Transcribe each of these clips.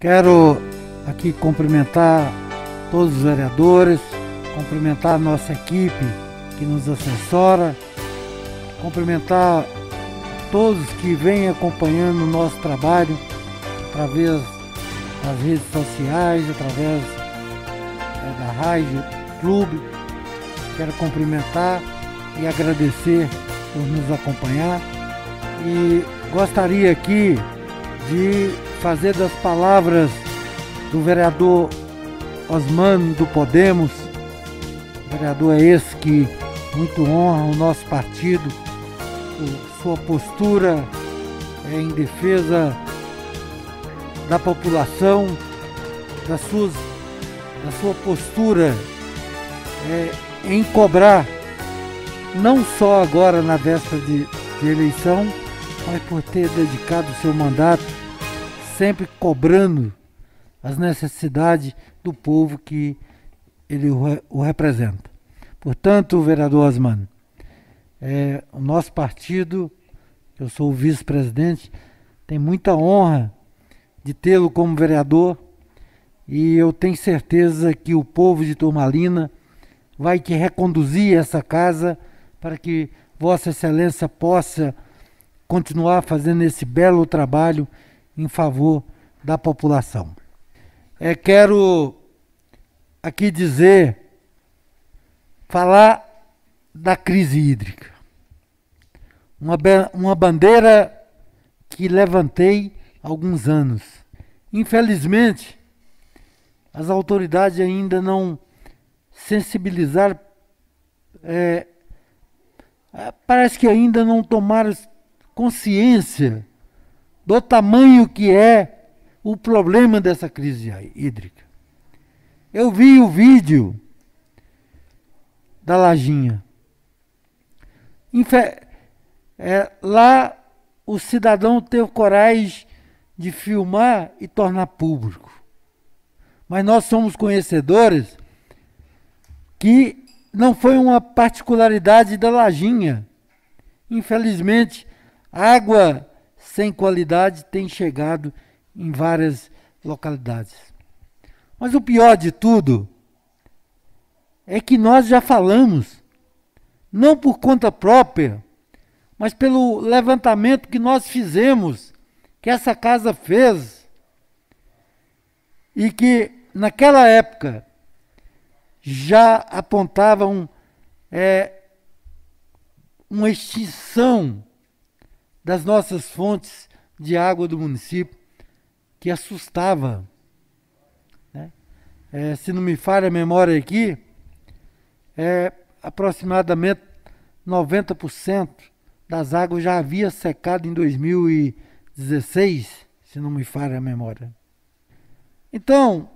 Quero aqui cumprimentar todos os vereadores, cumprimentar a nossa equipe que nos assessora, cumprimentar todos que vêm acompanhando o nosso trabalho através das redes sociais, através é, da rádio, clube. Quero cumprimentar e agradecer por nos acompanhar e gostaria aqui de fazer das palavras do vereador Osmano do Podemos, o vereador é esse que muito honra o nosso partido, sua postura é em defesa da população, das suas, da sua postura é, em cobrar, não só agora na véspera de, de eleição, mas por ter dedicado seu mandato sempre cobrando as necessidades do povo que ele o, representa. Portanto, vereador Osman, é, o nosso partido, eu sou o vice-presidente, tem muita honra de tê-lo como vereador e eu tenho certeza que o povo de Turmalina vai te reconduzir essa casa para que Vossa Excelência possa continuar fazendo esse belo trabalho em favor da população. É, quero aqui dizer, falar da crise hídrica. Uma, uma bandeira que levantei há alguns anos. Infelizmente, as autoridades ainda não sensibilizaram, é, é parece que ainda não tomaram consciência do tamanho que é o problema dessa crise hídrica. Eu vi o vídeo da Lajinha. Infe é, lá o cidadão teve coragem de filmar e tornar público. Mas nós somos conhecedores que não foi uma particularidade da Lajinha. Infelizmente, água sem qualidade tem chegado em várias localidades. Mas o pior de tudo é que nós já falamos, não por conta própria, mas pelo levantamento que nós fizemos, que essa casa fez, e que naquela época já apontavam é, uma extinção das nossas fontes de água do município que assustava. Né? É, se não me falha a memória aqui, é, aproximadamente 90% das águas já havia secado em 2016, se não me falha a memória. Então,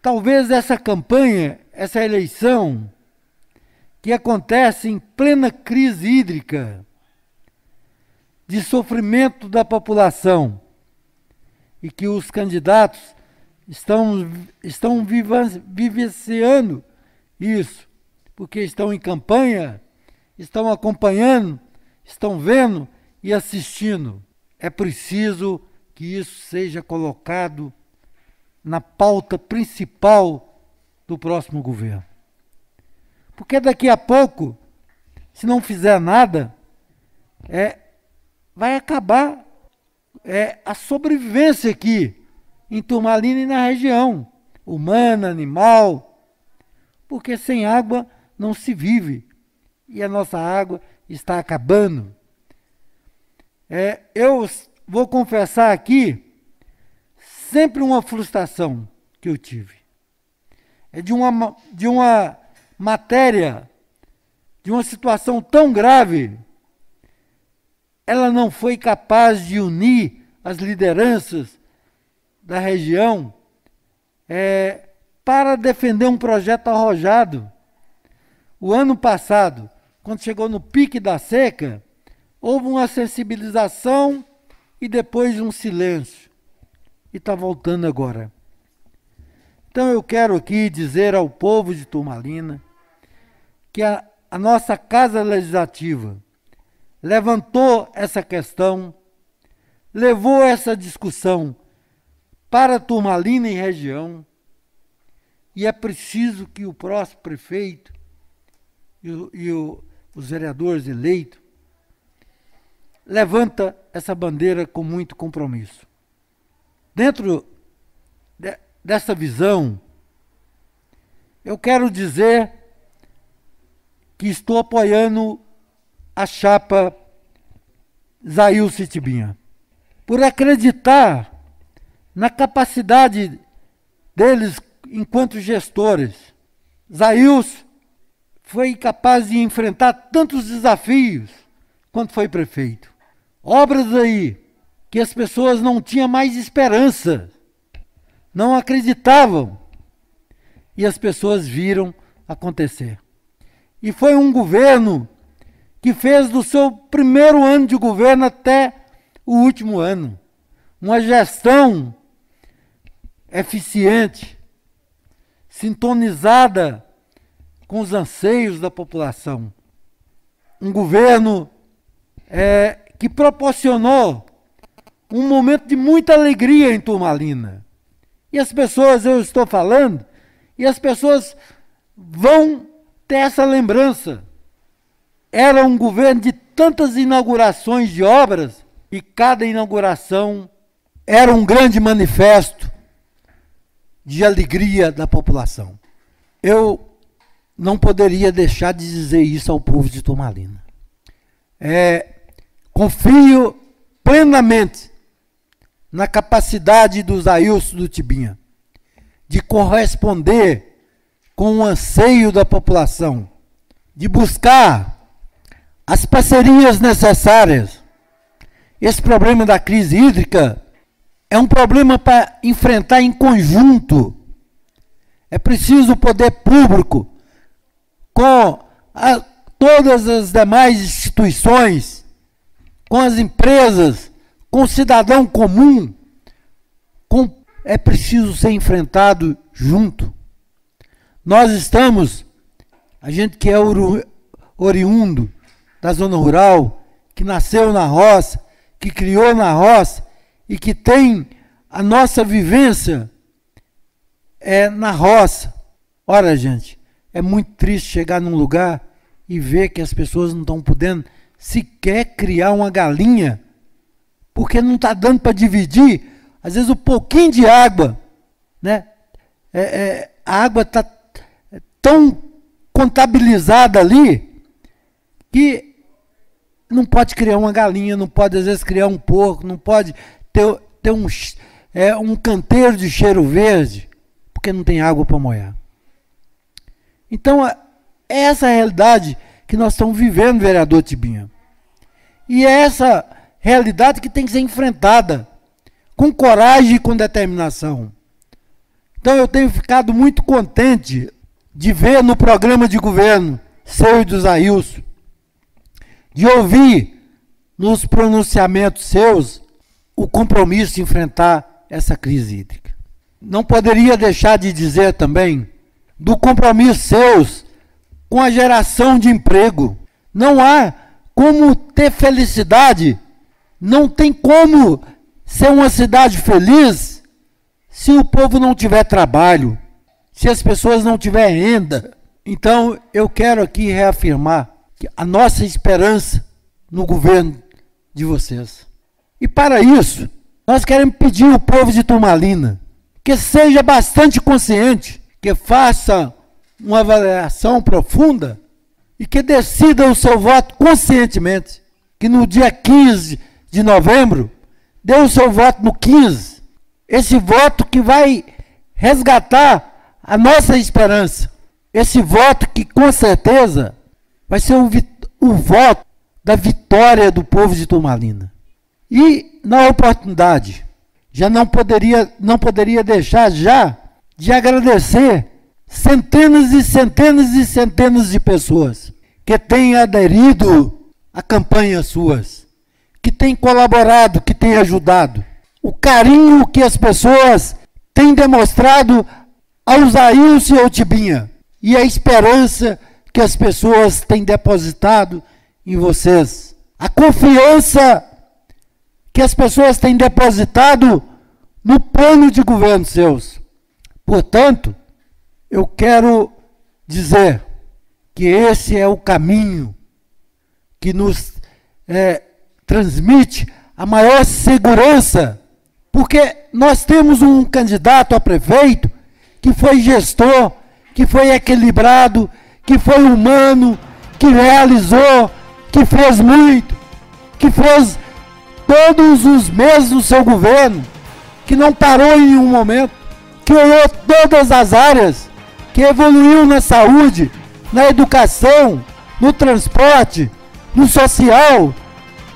talvez essa campanha, essa eleição, que acontece em plena crise hídrica, de sofrimento da população e que os candidatos estão, estão vivenciando isso, porque estão em campanha, estão acompanhando, estão vendo e assistindo. É preciso que isso seja colocado na pauta principal do próximo governo. Porque daqui a pouco, se não fizer nada, é vai acabar é, a sobrevivência aqui em Turmalina e na região, humana, animal, porque sem água não se vive e a nossa água está acabando. É, eu vou confessar aqui sempre uma frustração que eu tive. É de uma, de uma matéria, de uma situação tão grave ela não foi capaz de unir as lideranças da região é, para defender um projeto arrojado. O ano passado, quando chegou no pique da seca, houve uma sensibilização e depois um silêncio. E está voltando agora. Então eu quero aqui dizer ao povo de Turmalina que a, a nossa Casa Legislativa levantou essa questão, levou essa discussão para Turmalina e região. E é preciso que o próximo prefeito e, o, e o, os vereadores eleitos levanta essa bandeira com muito compromisso. Dentro de, dessa visão, eu quero dizer que estou apoiando a chapa Zail Citibinha, por acreditar na capacidade deles enquanto gestores. Zails foi capaz de enfrentar tantos desafios quanto foi prefeito. Obras aí que as pessoas não tinham mais esperança, não acreditavam, e as pessoas viram acontecer. E foi um governo que fez do seu primeiro ano de governo até o último ano uma gestão eficiente, sintonizada com os anseios da população. Um governo é, que proporcionou um momento de muita alegria em Turmalina. E as pessoas, eu estou falando, e as pessoas vão ter essa lembrança. Era um governo de tantas inaugurações de obras e cada inauguração era um grande manifesto de alegria da população. Eu não poderia deixar de dizer isso ao povo de Tomalina. É, confio plenamente na capacidade dos Ailson do Tibinha de corresponder com o anseio da população, de buscar as parcerias necessárias. Esse problema da crise hídrica é um problema para enfrentar em conjunto. É preciso o poder público, com a, todas as demais instituições, com as empresas, com o cidadão comum, com, é preciso ser enfrentado junto. Nós estamos, a gente que é oriundo da zona rural, que nasceu na roça, que criou na roça, e que tem a nossa vivência é na roça. Ora, gente, é muito triste chegar num lugar e ver que as pessoas não estão podendo sequer criar uma galinha, porque não está dando para dividir, às vezes, um pouquinho de água, né? É, é, a água está tão contabilizada ali que não pode criar uma galinha, não pode às vezes criar um porco, não pode ter, ter um, é, um canteiro de cheiro verde, porque não tem água para molhar. Então, é essa a realidade que nós estamos vivendo, vereador Tibinha. E é essa realidade que tem que ser enfrentada com coragem e com determinação. Então eu tenho ficado muito contente de ver no programa de governo seu e dos Ailson, de ouvir nos pronunciamentos seus o compromisso de enfrentar essa crise hídrica. Não poderia deixar de dizer também do compromisso seus com a geração de emprego. Não há como ter felicidade, não tem como ser uma cidade feliz se o povo não tiver trabalho, se as pessoas não tiverem renda. Então, eu quero aqui reafirmar a nossa esperança no governo de vocês. E para isso, nós queremos pedir ao povo de Turmalina que seja bastante consciente, que faça uma avaliação profunda e que decida o seu voto conscientemente. Que no dia 15 de novembro, dê o seu voto no 15. Esse voto que vai resgatar a nossa esperança. Esse voto que com certeza vai ser o, o voto da vitória do povo de Turmalina. E na oportunidade, já não poderia, não poderia deixar já de agradecer centenas e centenas e centenas de pessoas que têm aderido a campanhas suas, que têm colaborado, que têm ajudado. O carinho que as pessoas têm demonstrado aos Ailson e ao Tibinha e a esperança que as pessoas têm depositado em vocês. A confiança que as pessoas têm depositado no plano de governo seus. Portanto, eu quero dizer que esse é o caminho que nos é, transmite a maior segurança, porque nós temos um candidato a prefeito que foi gestor, que foi equilibrado, que foi humano, que realizou, que fez muito, que fez todos os meses do seu governo, que não parou em nenhum momento, que olhou todas as áreas, que evoluiu na saúde, na educação, no transporte, no social,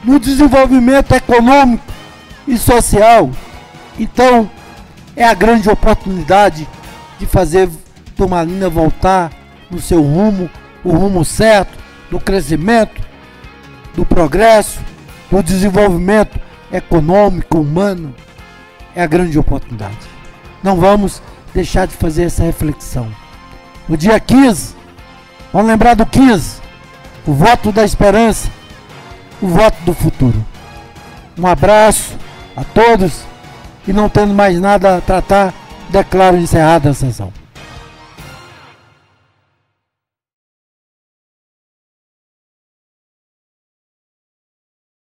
no desenvolvimento econômico e social. Então, é a grande oportunidade de fazer Turmalina voltar no seu rumo, o rumo certo, do crescimento, do progresso, do desenvolvimento econômico, humano. É a grande oportunidade. Não vamos deixar de fazer essa reflexão. No dia 15, vamos lembrar do 15, o voto da esperança, o voto do futuro. Um abraço a todos e não tendo mais nada a tratar, declaro encerrada a sessão.